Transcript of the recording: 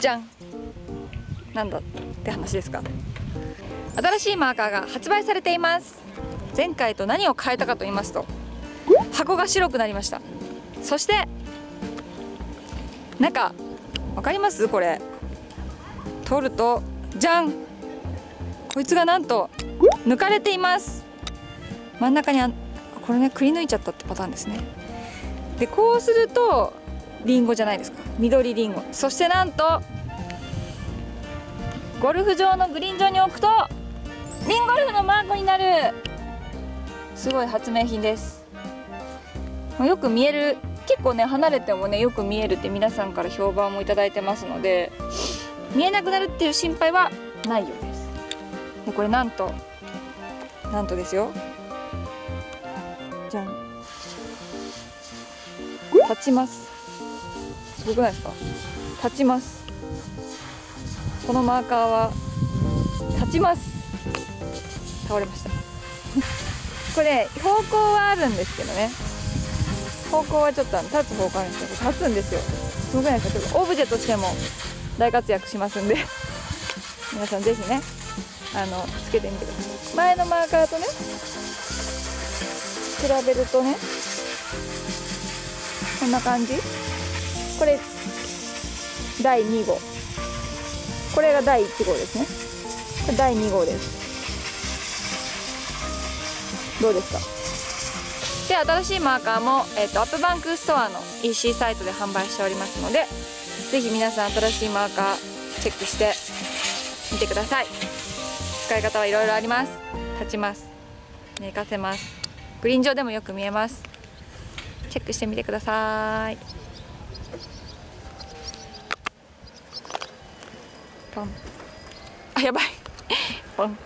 じゃん。なんだって話ですか。新しいマーカーが発売されています。前回と何を変えたかと言いますと箱が白くなりました。そして中わかります？これ。取るとじゃん。こいつがなんと抜かれています。真ん中にあこれねくり抜いちゃったってパターンですね。でこうするとリンゴじゃないですか。緑リンゴ。そしてなんとゴルフ場のグリーン上に置くとリンゴルフのマークになる。すごい発明品です。よく見える。結構ね離れてもねよく見えるって皆さんから評判もいいてますので見えなくなるっていう心配はないようです。でこれなんとなんとですよ。じゃん。立ちます。すごくないですか？立ちます。このマーカーは立ちます。倒れました。これ方向はあるんですけどね。方向はちょっと立つ方向あるんですけど立つんですよ。すごくない。ですかちょっとオブジェとしても大活躍しますんで。皆さんぜひねあのつけてみてください。前のマーカーとね比べるとねこんな感じ。これ第2号。これが第1号ですね。第2号です。どうですか？で新しいマーカーも、えーと、アップバンクストアの EC サイトで販売しておりますのでぜひ皆さん新しいマーカーチェックしてみてください。使い方はいろいろあります。立ちます。寝かせます。グリーン上でもよく見えます。チェックしてみてください。ポンあやばいポン